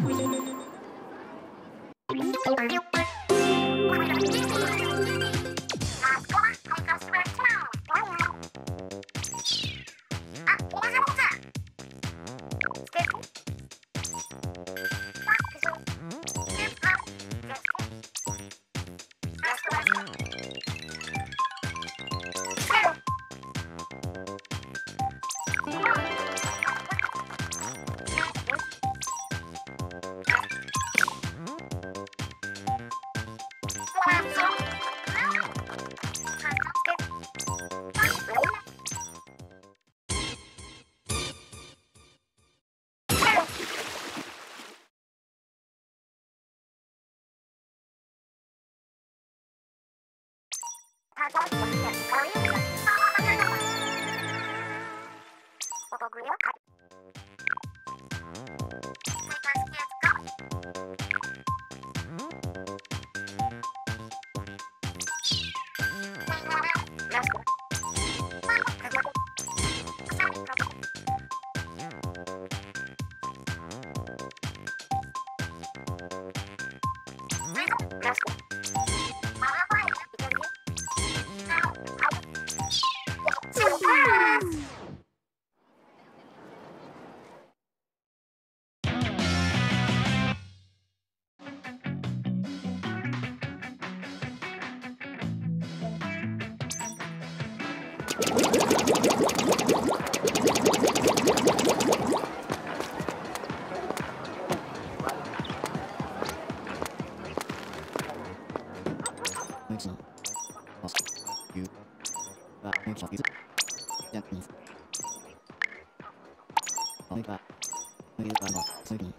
Thank You. That makes off. Yeah. I think that. Maybe that not. Sleeping.